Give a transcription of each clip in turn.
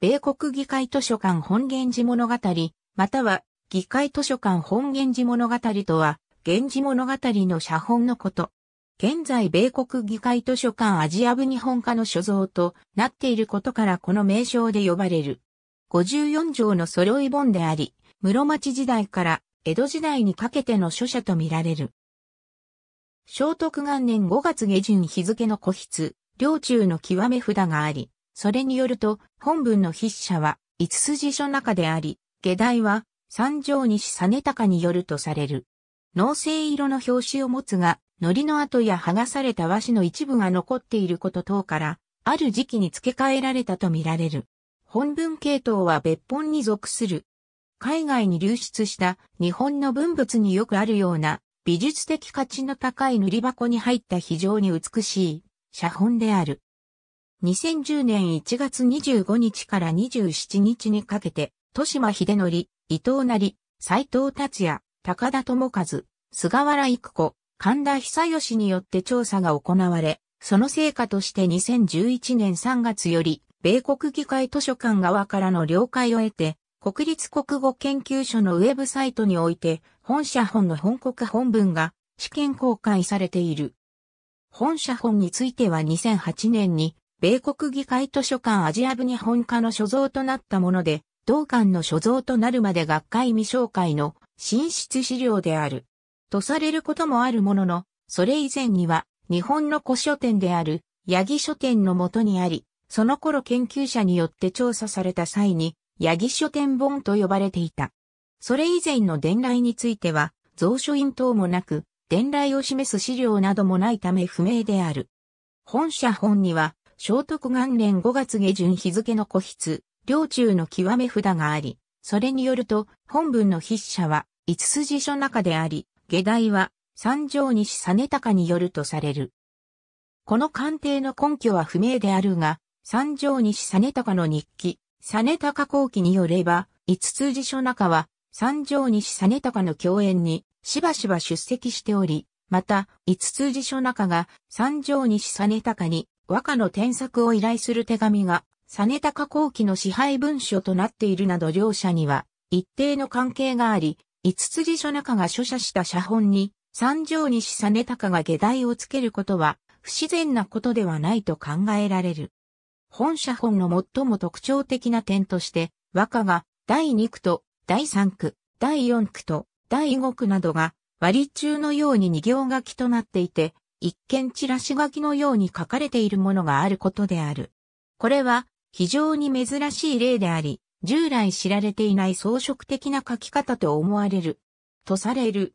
米国議会図書館本源氏物語、または議会図書館本源氏物語とは、源氏物語の写本のこと。現在米国議会図書館アジア部日本化の所蔵となっていることからこの名称で呼ばれる。54条の揃い本であり、室町時代から江戸時代にかけての書写とみられる。聖徳元年5月下旬日付の古筆、領中の極め札があり、それによると、本文の筆者は、五筋書中であり、下題は、三条西実高によるとされる。農政色の表紙を持つが、糊の跡や剥がされた和紙の一部が残っていること等から、ある時期に付け替えられたとみられる。本文系統は別本に属する。海外に流出した日本の文物によくあるような美術的価値の高い塗り箱に入った非常に美しい写本である。2010年1月25日から27日にかけて、豊島秀則、伊藤成、斎藤達也、高田智和、菅原育子、神田久義によって調査が行われ、その成果として2011年3月より、米国議会図書館側からの了解を得て、国立国語研究所のウェブサイトにおいて、本社本の本国本文が試験公開されている。本社本については2008年に、米国議会図書館アジア部日本化の所蔵となったもので、同館の所蔵となるまで学会未紹介の進出資料である。とされることもあるものの、それ以前には、日本の古書店である、八木書店のもとにあり、その頃研究者によって調査された際に、八木書店本と呼ばれていた。それ以前の伝来については、蔵書印等もなく、伝来を示す資料などもないため不明である。本社本には、聖徳元年5月下旬日付の古筆、領中の極め札があり、それによると、本文の筆者は、五筋書中であり、下題は、三条西実高によるとされる。この鑑定の根拠は不明であるが、三条西実高の日記、実高後期によれば、五つ辞書中は、三条西実高の共演に、しばしば出席しており、また、五つ辞書中が、三条西実高に、和歌の添削を依頼する手紙が、実高後期の支配文書となっているなど両者には、一定の関係があり、五つ辞書中が書写した写本に、三条西実高が下題をつけることは、不自然なことではないと考えられる。本写本の最も特徴的な点として、和歌が第2区と第3区、第4区と第5区などが割り中のように二行書きとなっていて、一見チラシ書きのように書かれているものがあることである。これは非常に珍しい例であり、従来知られていない装飾的な書き方と思われる。とされる。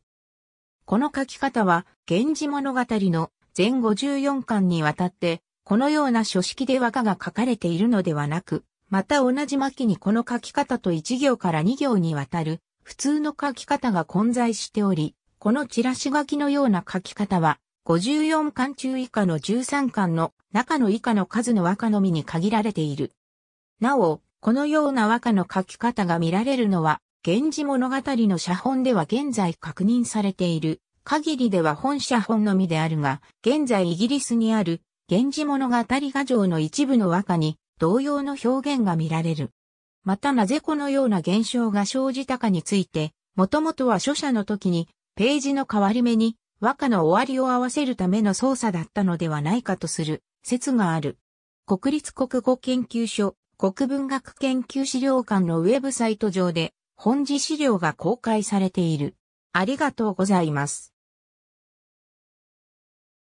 この書き方は、源氏物語の前54巻にわたってこのような書式で和歌が書かれているのではなく、また同じ巻にこの書き方と1行から2行にわたる普通の書き方が混在しており、このチラシ書きのような書き方は、54巻中以下の13巻の中の以下の数の和歌のみに限られている。なお、このような和歌の書き方が見られるのは、源氏物語の写本では現在確認されている限りでは本写本のみであるが、現在イギリスにある源氏物語画像の一部の和歌に同様の表現が見られる。またなぜこのような現象が生じたかについて、もともとは書写の時にページの変わり目に和歌の終わりを合わせるための操作だったのではないかとする説がある。国立国語研究所国文学研究資料館のウェブサイト上で本次資料が公開されている。ありがとうございます。